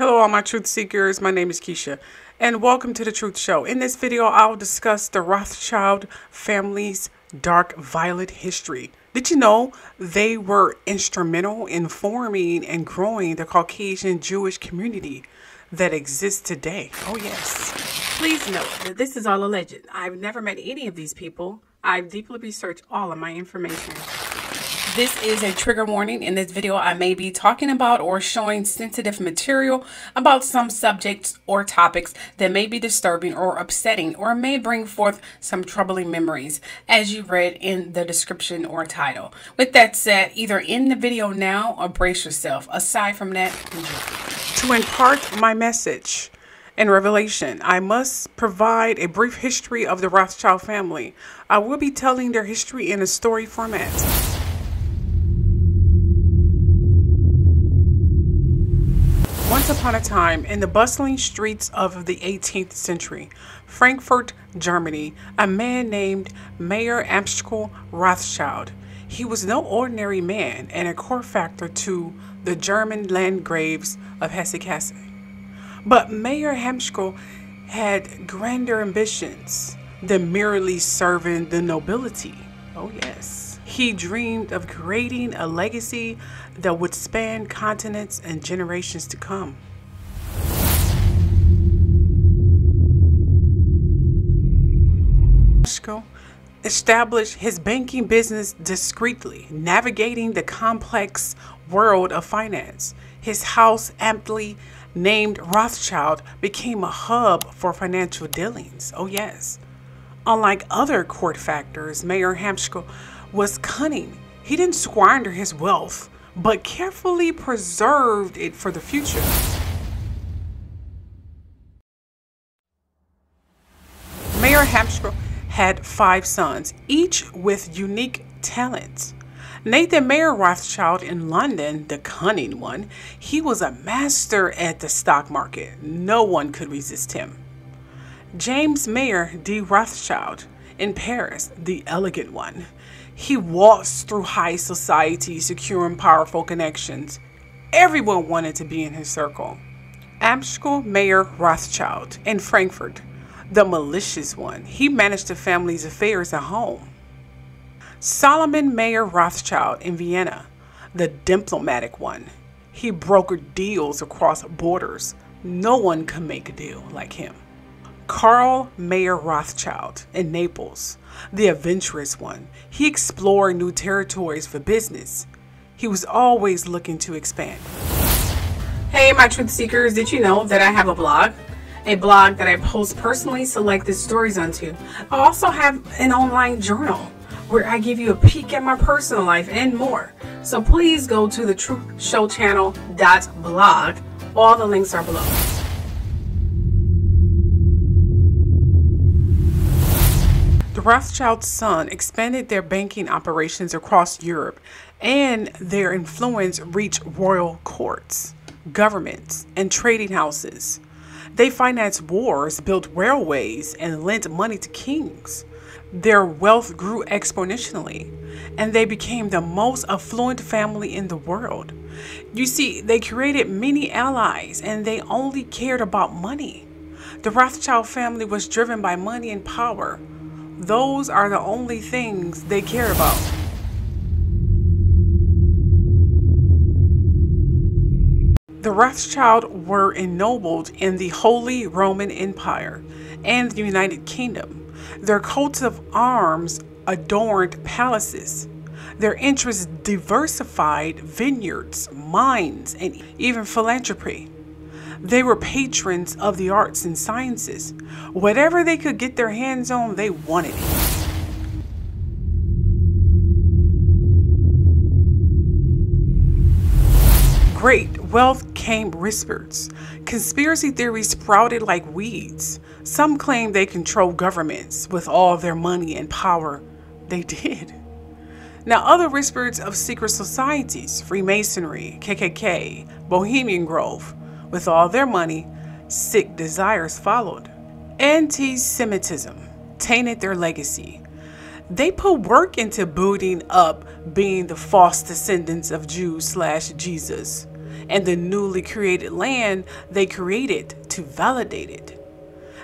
Hello, all my truth seekers. My name is Kisha, and welcome to the Truth Show. In this video, I'll discuss the Rothschild family's dark violet history. Did you know they were instrumental in forming and growing the Caucasian Jewish community that exists today? Oh, yes. Please note that this is all alleged. I've never met any of these people. I've deeply researched all of my information. This is a trigger warning. In this video, I may be talking about or showing sensitive material about some subjects or topics that may be disturbing or upsetting or may bring forth some troubling memories as you read in the description or title. With that said, either end the video now or brace yourself. Aside from that. To impart my message, in Revelation, I must provide a brief history of the Rothschild family. I will be telling their history in a story format. Upon a time, in the bustling streets of the 18th century, Frankfurt, Germany, a man named Mayer Amschel Rothschild. He was no ordinary man and a court factor to the German Landgraves of Hesse-Kassel. But Mayer Amschel had grander ambitions than merely serving the nobility. Oh, yes. He dreamed of creating a legacy that would span continents and generations to come. Established his banking business discreetly, navigating the complex world of finance. His house, aptly named Rothschild, became a hub for financial dealings. Oh, yes. Unlike other court factors, Mayer Amschel was cunning. He didn't squander his wealth, but carefully preserved it for the future. Had five sons, each with unique talents. Nathan Mayer Rothschild in London, the cunning one, he was a master at the stock market. No one could resist him. James Mayer de Rothschild in Paris, the elegant one. He waltzed through high society, securing powerful connections. Everyone wanted to be in his circle. Amschel Mayer Rothschild in Frankfurt, the malicious one. He managed the family's affairs at home. Solomon Mayer Rothschild in Vienna, the diplomatic one. He brokered deals across borders. No one could make a deal like him. Karl Mayer Rothschild in Naples, the adventurous one. He explored new territories for business. He was always looking to expand. Hey, my truth seekers, did you know that I have a blog? A blog that I post personally selected stories onto. I also have an online journal where I give you a peek at my personal life and more. So please go to the truthshowchannel.blog. All the links are below. The Rothschild son expanded their banking operations across Europe, and their influence reached royal courts, governments, and trading houses. They financed wars, built railways, and lent money to kings. Their wealth grew exponentially, and they became the most affluent family in the world. You see, they created many allies, and they only cared about money. The Rothschild family was driven by money and power those are the only things they care about. The Rothschild were ennobled in the Holy Roman Empire and the United Kingdom. Their coats of arms adorned palaces. Their interests diversified vineyards, mines, and even philanthropy. They were patrons of the arts and sciences. Whatever they could get their hands on, they wanted it. Great wealth came whispers. Conspiracy theories sprouted like weeds. Some claim they control governments with all their money and power. They did. Now, other whispers of secret societies, Freemasonry, KKK, Bohemian Grove, with all their money, sick desires followed. Anti Semitism tainted their legacy. They put work into building up being the false descendants of Jews slash Jesus. And the newly created land they created to validate it.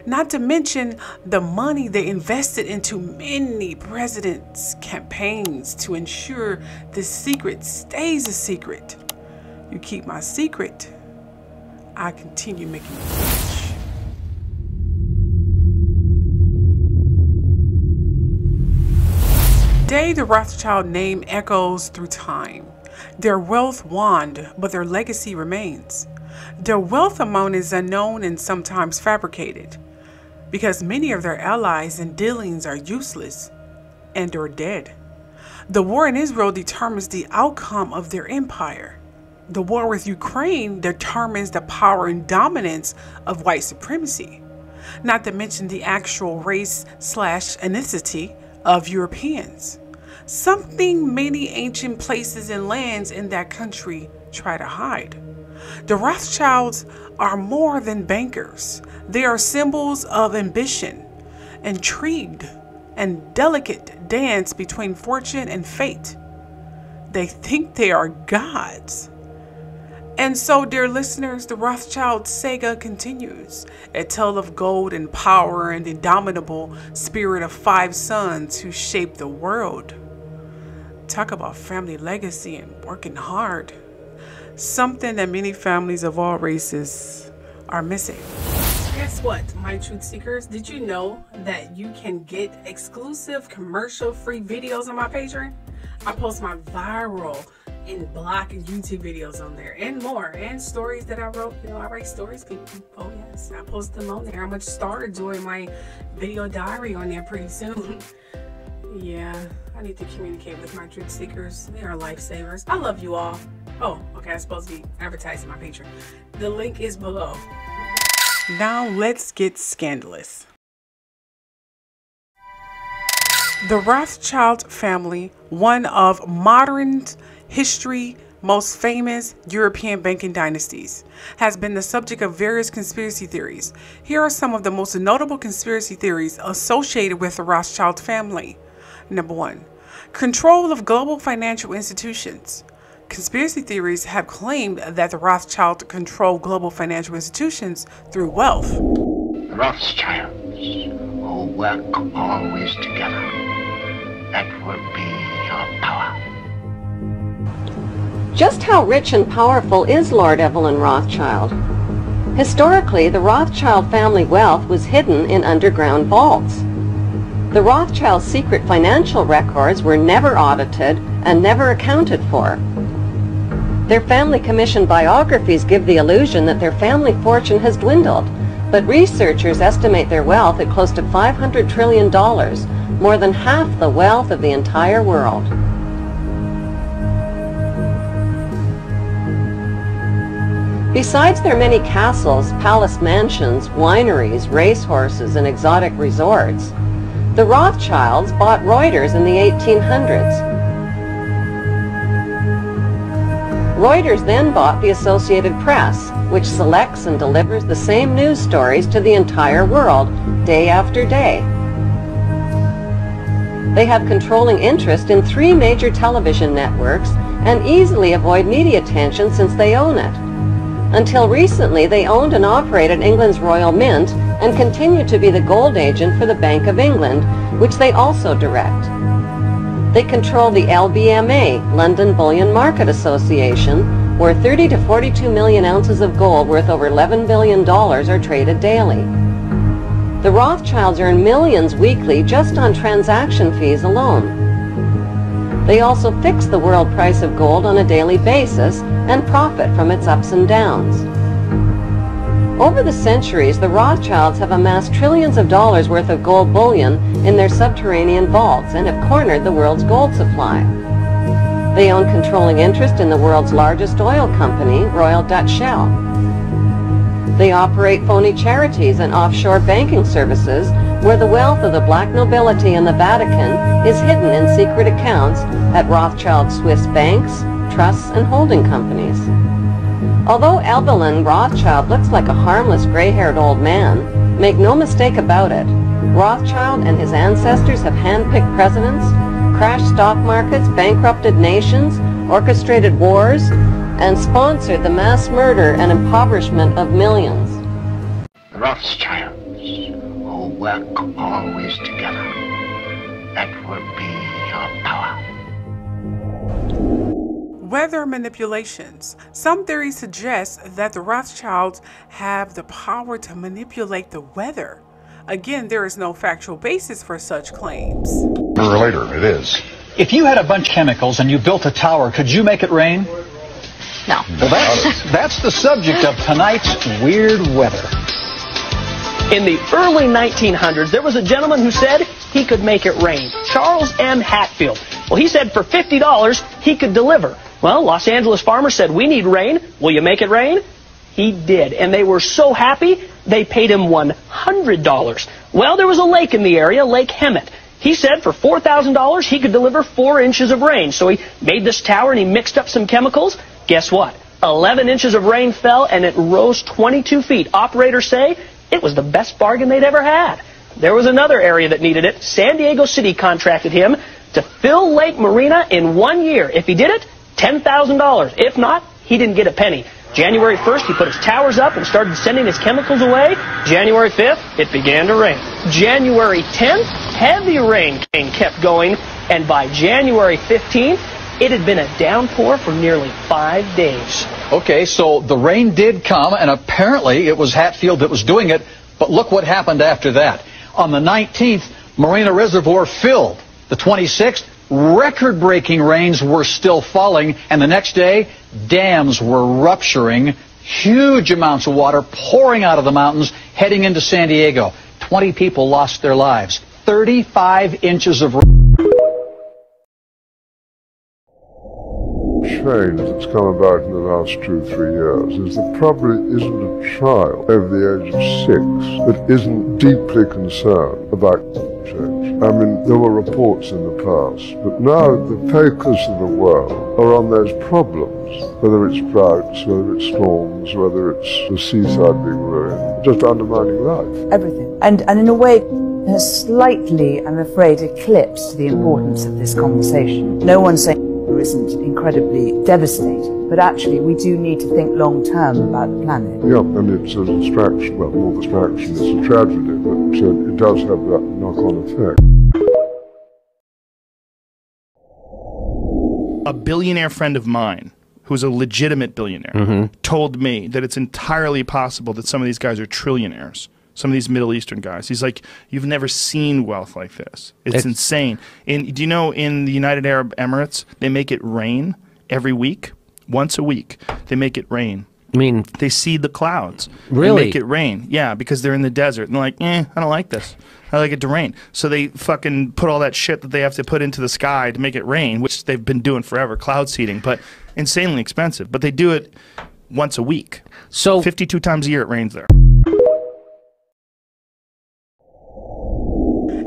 Not to mention the money they invested into many presidents' campaigns to ensure this secret stays a secret. You keep my secret, I continue making you rich. Today, the Rothschild name echoes through time. Their wealth waned, but their legacy remains. Their wealth amount is unknown and sometimes fabricated, because many of their allies and dealings are useless and or dead. The war in Israel determines the outcome of their empire. The war with Ukraine determines the power and dominance of white supremacy, not to mention the actual race slash ethnicity of Europeans. Something many ancient places and lands in that country try to hide. The Rothschilds are more than bankers. They are symbols of ambition, intrigued, and delicate dance between fortune and fate. They think they are gods. And so, dear listeners, the Rothschild saga continues. A tale of gold and power and the indomitable spirit of five sons who shaped the world. Talk about family legacy and working hard. Something that many families of all races are missing. Guess what, my truth seekers? Did you know that you can get exclusive commercial free videos on my Patreon? I post my viral and block YouTube videos on there and more and stories that I wrote. You know, I write stories, people. Oh, yes, I post them on there. I'm going to start doing my video diary on there pretty soon. yeah, I need to communicate with my truth seekers. They are lifesavers. I love you all. Oh, okay, I'm supposed to be advertising my Patreon. The link is below. Now let's get scandalous. The Rothschild family, one of modern history most famous European banking dynasties, has been the subject of various conspiracy theories. Here are some of the most notable conspiracy theories associated with the Rothschild family. Number one, control of global financial institutions. Conspiracy theories have claimed that the Rothschild control global financial institutions through wealth. Rothschilds, who work always together. That will be your power. Just how rich and powerful is Lord Evelyn Rothschild? Historically, the Rothschild family wealth was hidden in underground vaults. The Rothschild secret financial records were never audited and never accounted for. Their family commissioned biographies give the illusion that their family fortune has dwindled, but researchers estimate their wealth at close to $500 trillion, more than half the wealth of the entire world. Besides their many castles, palace mansions, wineries, racehorses, and exotic resorts, the Rothschilds bought Reuters in the 1800s. Reuters then bought the Associated Press, which selects and delivers the same news stories to the entire world, day after day. They have controlling interest in three major television networks and easily avoid media attention since they own it. Until recently, they owned and operated England's Royal Mint and continue to be the gold agent for the Bank of England, which they also direct. They control the LBMA, London Bullion Market Association, where 30 to 42 million ounces of gold worth over $11 billion are traded daily. The Rothschilds earn millions weekly just on transaction fees alone. They also fix the world price of gold on a daily basis and profit from its ups and downs. Over the centuries, the Rothschilds have amassed trillions of dollars worth of gold bullion in their subterranean vaults and have cornered the world's gold supply. They own controlling interest in the world's largest oil company, Royal Dutch Shell. They operate phony charities and offshore banking services where the wealth of the black nobility and the Vatican is hidden in secret accounts at Rothschild Swiss banks, trusts, and holding companies. Although Evelyn Rothschild looks like a harmless gray-haired old man, make no mistake about it, Rothschild and his ancestors have handpicked presidents, crashed stock markets, bankrupted nations, orchestrated wars, and sponsored the mass murder and impoverishment of millions. The Rothschilds, who work always together. That will be Weather manipulations. Some theories suggest that the Rothschilds have the power to manipulate the weather. Again, there is no factual basis for such claims. Sooner or later, it is. If you had a bunch of chemicals and you built a tower, could you make it rain? No. Well, that's, that's the subject of tonight's weird weather. In the early 1900s, there was a gentleman who said he could make it rain. Charles M. Hatfield. Well, he said for $50 he could deliver. Well, Los Angeles farmers said, we need rain. Will you make it rain? He did. And they were so happy, they paid him $100. Well, there was a lake in the area, Lake Hemet. He said for $4,000 he could deliver four inches of rain. So he made this tower and he mixed up some chemicals. Guess what? 11 inches of rain fell and it rose 22 feet. Operators say it was the best bargain they'd ever had. There was another area that needed it. San Diego City contracted him to fill Lake Morena in one year. If he did it, $10,000. If not, he didn't get a penny. January 1st, he put his towers up and started sending his chemicals away. January 5th, it began to rain. January 10th, heavy rain came, kept going. And by January 15th, it had been a downpour for nearly five days. Okay, so the rain did come, and apparently it was Hatfield that was doing it, but look what happened after that. On the 19th, Morena Reservoir filled. The 26th, record-breaking rains were still falling, and the next day, dams were rupturing, huge amounts of water pouring out of the mountains, heading into San Diego. 20 people lost their lives. 35 inches of rain. change that's come about in the last two, three years is there probably isn't a child over the age of six that isn't deeply concerned about change. I mean, there were reports in the past, but now the focus of the world are on those problems, whether it's droughts, whether it's storms, whether it's the seaside being ruined, just undermining life. Everything. And, and in a way, has slightly, I'm afraid, eclipsed the importance of this conversation. No one's saying isn't incredibly devastating, but actually we do need to think long term about the planet. Yeah, and it's a distraction, well, more distraction, it's a tragedy, but uh, it does have that knock on effect. A billionaire friend of mine, who's a legitimate billionaire, told me that it's entirely possible that some of these guys are trillionaires. Some of these Middle Eastern guys. He's like, you've never seen wealth like this. It's, It's- insane. In, do you know in the United Arab Emirates they make it rain every week, once a week. They make it rain. I mean, they seed the clouds. and Really? make it rain. Yeah, because they're in the desert and they're like, eh, I don't like this. I like it to rain. So they fucking put all that shit that they have to put into the sky to make it rain, which they've been doing forever, cloud seeding, but insanely expensive. But they do it once a week. So 52 times a year it rains there.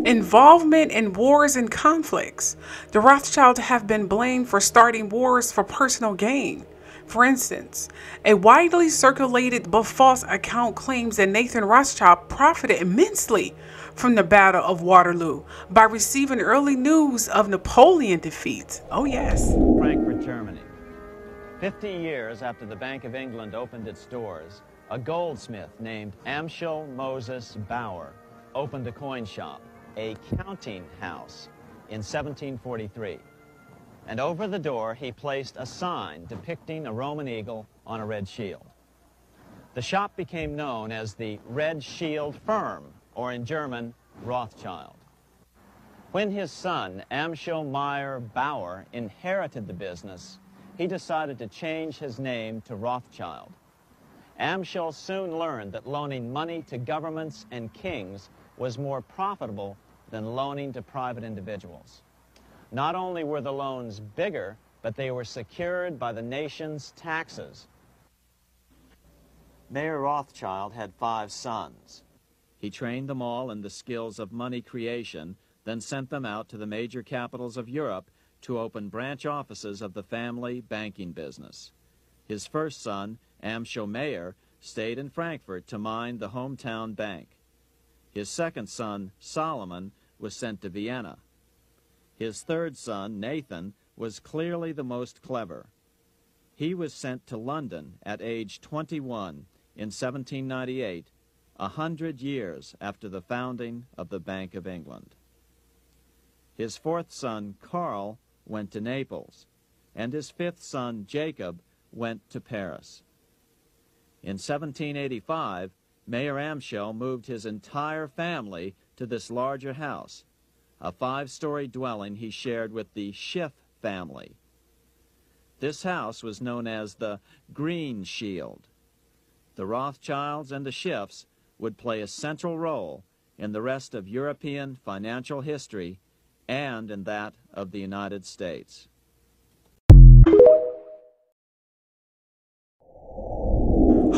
Involvement in wars and conflicts. The Rothschilds have been blamed for starting wars for personal gain. For instance, a widely circulated but false account claims that Nathan Rothschild profited immensely from the Battle of Waterloo by receiving early news of Napoleon defeat. Oh, yes. Frankfurt, Germany. 50 years after the Bank of England opened its doors, a goldsmith named Amschel Moses Bauer opened a coin shop, a counting house, in 1743. And over the door, he placed a sign depicting a Roman eagle on a red shield. The shop became known as the Red Shield Firm, or in German, Rothschild. When his son, Amschel Meyer Bauer, inherited the business, he decided to change his name to Rothschild. Amschel soon learned that loaning money to governments and kings was more profitable than loaning to private individuals. Not only were the loans bigger, but they were secured by the nation's taxes. Mayer Rothschild had five sons. He trained them all in the skills of money creation, then sent them out to the major capitals of Europe to open branch offices of the family banking business. His first son, Amschel Mayer, stayed in Frankfurt to mind the hometown bank. His second son, Solomon, was sent to Vienna. His third son, Nathan, was clearly the most clever. he was sent to London at age 21 in 1798, a hundred years after the founding of the Bank of England. His fourth son, Karl, went to Naples, and his fifth son, Jacob, went to Paris. In 1785, Mayer Amschel moved his entire family to this larger house, a five-story dwelling he shared with the Schiff family. This house was known as the Green Shield. The Rothschilds and the Schiffs would play a central role in the rest of European financial history and in that of the United States.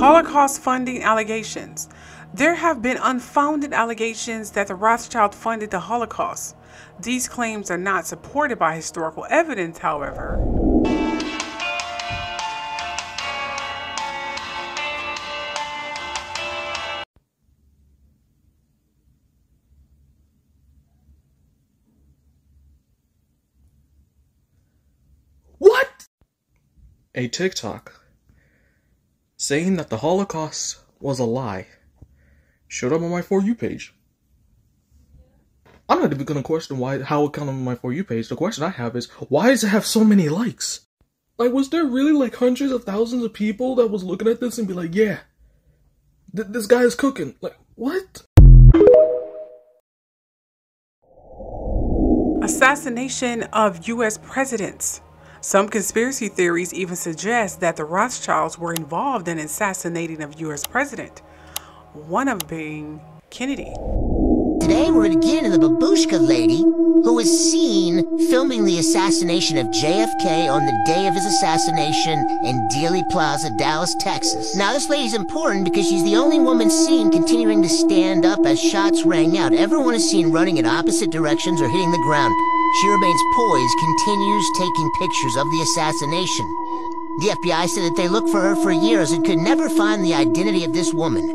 Holocaust funding allegations. There have been unfounded allegations that the Rothschild funded the Holocaust. These claims are not supported by historical evidence, however. A TikTok saying that the Holocaust was a lie showed up on my For You page. I'm not even gonna question why how it got on my For You page. The question I have is why does it have so many likes? Like, was there really like hundreds of thousands of people that was looking at this and be like, yeah, th- this guy is cooking? Like, what? Assassination of U.S. presidents. Some conspiracy theories even suggest that the Rothschilds were involved in assassinating of U.S. president, one of being Kennedy. Today we're again to the babushka lady who was seen filming the assassination of JFK on the day of his assassination in Dealey Plaza, Dallas, Texas. Now this lady's important because she's the only woman seen continuing to stand up as shots rang out. Everyone is seen running in opposite directions or hitting the ground. She remains poised, continues taking pictures of the assassination. The FBI said that they looked for her for years and could never find the identity of this woman.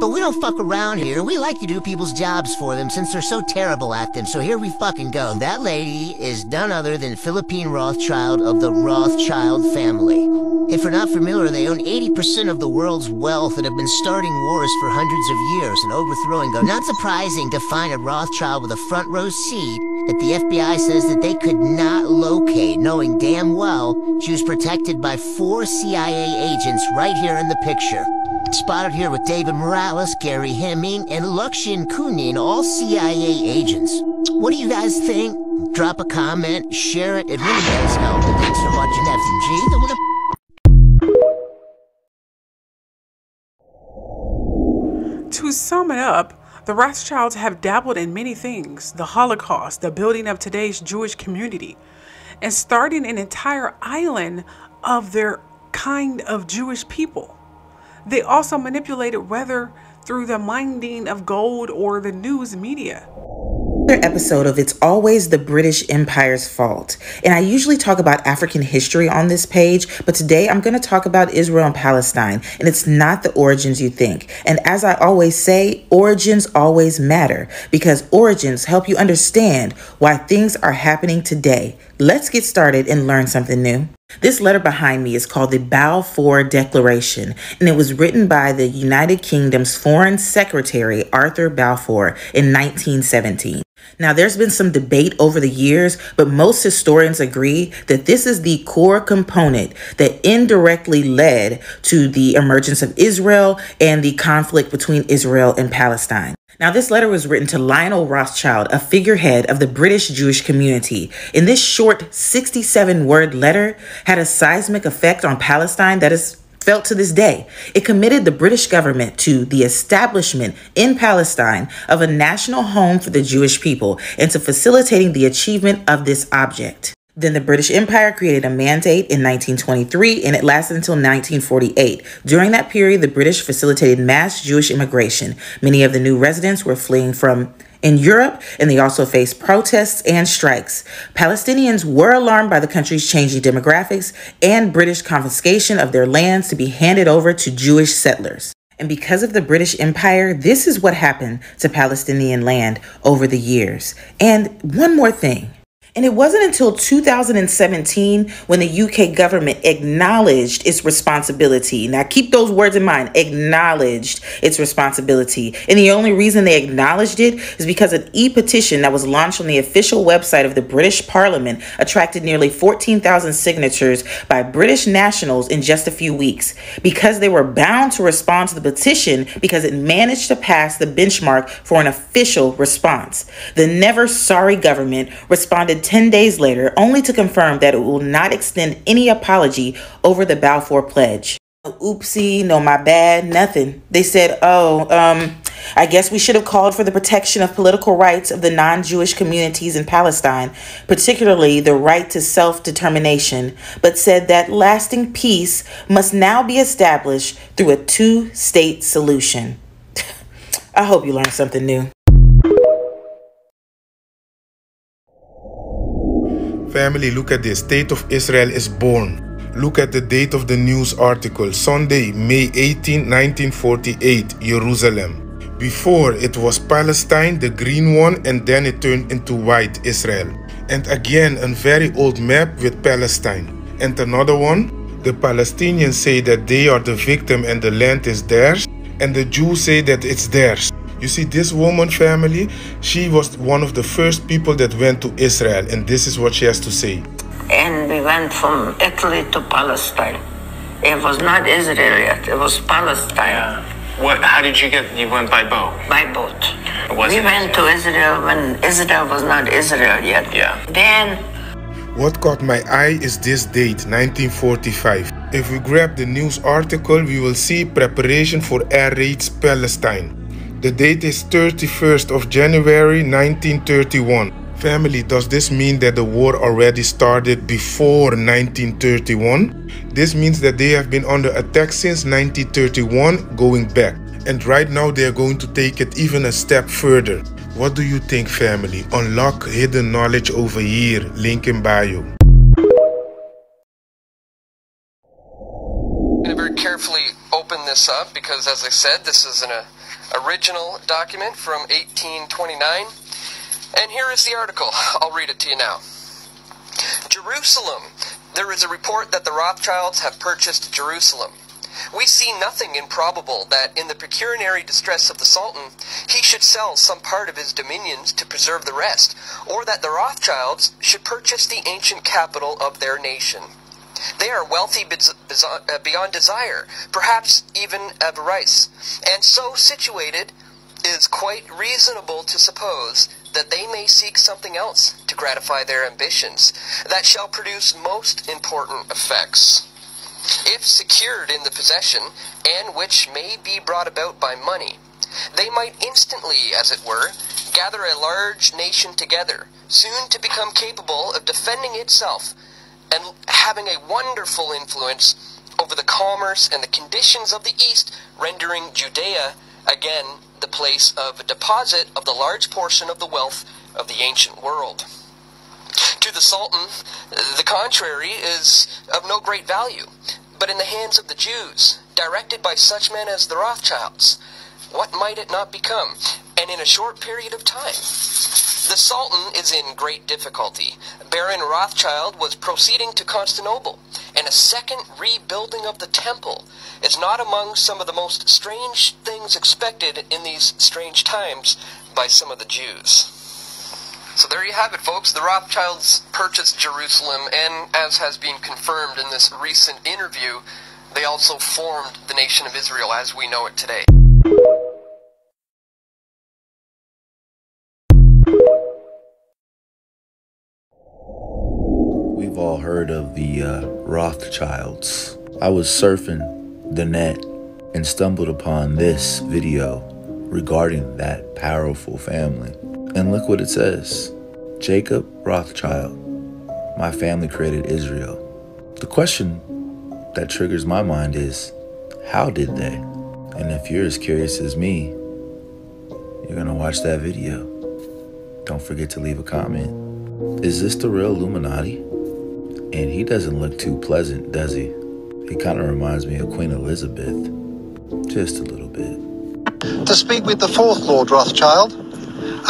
But we don't fuck around here. We like to do people's jobs for them since they're so terrible at them. So here we fucking go. That lady is none other than Philippine Rothschild of the Rothschild family. If you're not familiar, they own 80% of the world's wealth and have been starting wars for hundreds of years and overthrowing them. Not surprising to find a Rothschild with a front row seat that the FBI says that they could not locate, knowing damn well she was protected by four CIA agents right here in the picture. Spotted here with David Morales, Gary Hemming, and Luxin Kunin, all CIA agents. What do you guys think? Drop a comment, share it, it really does help. Thanks for watching FG, To sum it up, the Rothschilds have dabbled in many things the Holocaust, the building of today's Jewish community, and starting an entire island of their kind of Jewish people. They also manipulated weather through the mining of gold or the news media. Another episode of It's Always the British Empire's Fault. And I usually talk about African history on this page, but today I'm going to talk about Israel and Palestine, and it's not the origins you think. And as I always say, origins always matter because origins help you understand why things are happening today. Let's get started and learn something new. This letter behind me is called the Balfour Declaration, and it was written by the United Kingdom's Foreign Secretary Arthur Balfour in 1917. Now, there's been some debate over the years, but most historians agree that this is the core component that indirectly led to the emergence of Israel and the conflict between Israel and Palestine. Now, this letter was written to Lionel Rothschild, a figurehead of the British Jewish community. In this short 67 word letter had a seismic effect on Palestine that is felt to this day. It committed the British government to the establishment in Palestine of a national home for the Jewish people and to facilitating the achievement of this object. Then the British Empire created a mandate in 1923 and it lasted until 1948. During that period, the British facilitated mass Jewish immigration. Many of the new residents were fleeing from in Europe, and they also faced protests and strikes. Palestinians were alarmed by the country's changing demographics and British confiscation of their lands to be handed over to Jewish settlers. And because of the British Empire, this is what happened to Palestinian land over the years. And one more thing. And it wasn't until 2017 when the UK government acknowledged its responsibility. Now, keep those words in mind acknowledged its responsibility. And the only reason they acknowledged it is because an e petition that was launched on the official website of the British Parliament attracted nearly 14,000 signatures by British nationals in just a few weeks. Because they were bound to respond to the petition because it managed to pass the benchmark for an official response. The never sorry government responded 10 days later, only to confirm that it will not extend any apology over the Balfour Pledge. Oopsie, no my bad, nothing. They said, oh, um, I guess we should have called for the protection of political rights of the non Jewish communities in Palestine, particularly the right to self determination, but said that lasting peace must now be established through a two state solution. I hope you learned something new. Family, look at this. State of Israel is born. Look at the date of the news article. Sunday, May 18, 1948, Jerusalem. Before it was Palestine, the green one, and then it turned into white Israel. And again, a very old map with Palestine. And another one, the Palestinians say that they are the victim and the land is theirs, and the Jews say that it's theirs. You see, this woman family, she was one of the first people that went to Israel, and this is what she has to say. And we went from Italy to Palestine. It was not Israel yet, it was Palestine. What? How did you get? You went by boat. By boat. It wasn't we went to Israel when Israel was not Israel yet. Yeah. Then What caught my eye is this date, 1945. If we grab the news article, we will see preparation for air raids Palestine. The date is 31st of January 1931. Family, does this mean that the war already started before 1931? This means that they have been under attack since 1931 going back. And right now they are going to take it even a step further. What do you think, family? Unlock hidden knowledge over here. Link in bio. I'm going to very carefully open this up because, as I said, this is an uh, original document from 1829. And here is the article. I'll read it to you now. Jerusalem. There is a report that the Rothschilds have purchased Jerusalem. We see nothing improbable that, in the pecuniary distress of the Sultan, he should sell some part of his dominions to preserve the rest, or that the Rothschilds should purchase the ancient capital of their nation. They are wealthy uh, beyond desire, perhaps even avarice, and so situated it is quite reasonable to suppose that they may seek something else to gratify their ambitions that shall produce most important effects. If secured in the possession, and which may be brought about by money, they might instantly, as it were, gather a large nation together, soon to become capable of defending itself and having a wonderful influence over the commerce and the conditions of the East, rendering Judea again the place of a deposit of the large portion of the wealth of the ancient world. To the Sultan, the contrary is of no great value, but in the hands of the Jews, directed by such men as the Rothschilds, what might it not become, and in a short period of time? The Sultan is in great difficulty. Baron Rothschild was proceeding to Constantinople, and a second rebuilding of the temple is not among some of the most strange things expected in these strange times by some of the Jews. So there you have it, folks. The Rothschilds purchased Jerusalem, and as has been confirmed in this recent interview, they also formed the nation of Israel as we know it today. We've all heard of the uh, Rothschilds. I was surfing the net and stumbled upon this video regarding that powerful family. And look what it says Jacob Rothschild, my family created Israel. The question that triggers my mind is how did they? And if you're as curious as me, you're gonna watch that video. Don't forget to leave a comment. Is this the real Illuminati? And he doesn't look too pleasant, does he? He kind of reminds me of Queen Elizabeth. Just a little bit. to speak with the fourth Lord Rothschild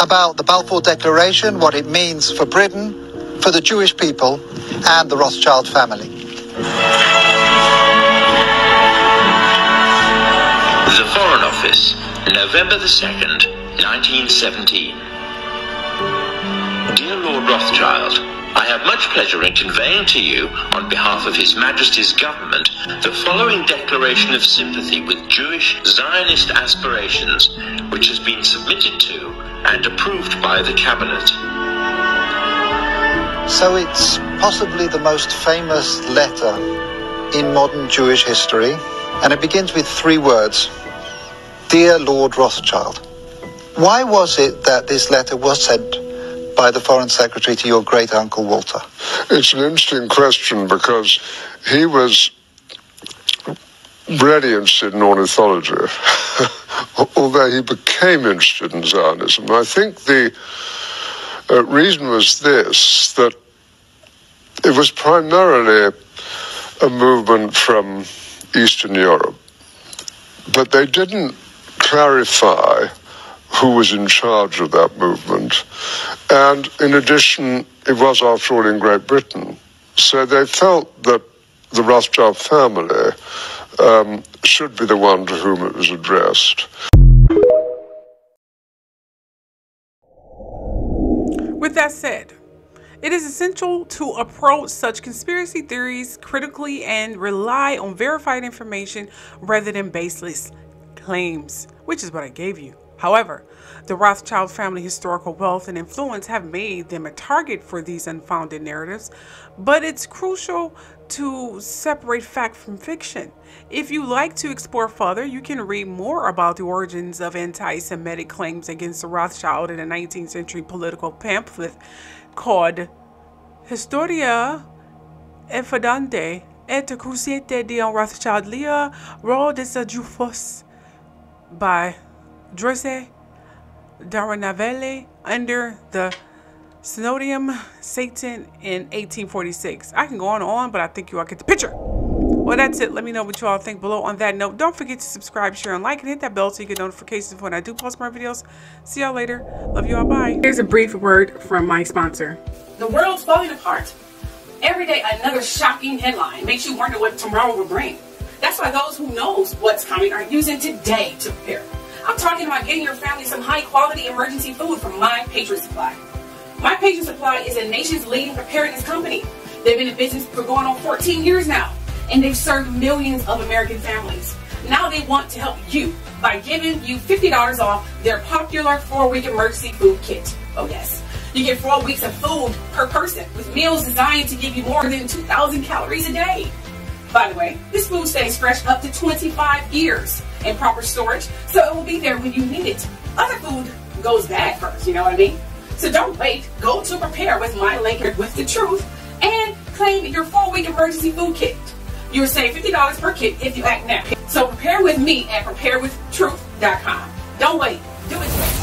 about the Balfour Declaration, what it means for Britain, for the Jewish people and the Rothschild family. The Foreign Office, November the 2nd, 1917. Dear Lord Rothschild, I have much pleasure in conveying to you, on behalf of His Majesty's government, the following declaration of sympathy with Jewish Zionist aspirations, which has been submitted to and approved by the Cabinet. So it's possibly the most famous letter in modern Jewish history, and it begins with three words Dear Lord Rothschild. Why was it that this letter was sent by the Foreign Secretary to your great uncle Walter? It's an interesting question because he was really interested in ornithology, although he became interested in Zionism. I think the uh, reason was this that it was primarily a movement from Eastern Europe, but they didn't clarify who was in charge of that movement. And in addition, it was, after all, in Great Britain. So they felt that the Rothschild family um, should be the one to whom it was addressed. With that said, it is essential to approach such conspiracy theories critically and rely on verified information rather than baseless claims, which is what I gave you. However, the Rothschild family historical wealth and influence have made them a target for these unfounded narratives, but it's crucial to separate fact from fiction. If you like to explore further, you can read more about the origins of anti Semitic claims against the Rothschild in a 19th century political pamphlet called Historia Effadante et Cruciate de Rothschild Lia Ro de Jufos by Dresde Daranavelle under the Synodium Satan in 1846. I can go on and on, but I think you all get the picture. Well, that's it. Let me know what you all think below on that note. Don't forget to subscribe, share, and like, and hit that bell so you get notifications when I do post more videos. See y'all later. Love you all. Bye. Here's a brief word from my sponsor. The world's falling apart. Every day, another shocking headline makes you wonder what tomorrow will bring. That's why those who knows what's coming are using today to prepare. I'm talking about getting your family some high quality emergency food from My Patriot Supply. My Patriot Supply is a nation's leading preparedness company. They've been in business for going on 14 years now, and they've served millions of American families. Now they want to help you by giving you $50 off their popular four-week emergency food kit. Oh yes. You get four weeks of food per person with meals designed to give you more than 2,000 calories a day. By the way, this food stays fresh up to 25 years in proper storage, so it will be there when you need it. Other food goes bad first, you know what I mean? So don't wait. Go to prepare with my link with the truth and claim your four-week emergency food kit. You'll save $50 per kit if you act now. So prepare with me at preparewithtruth.com.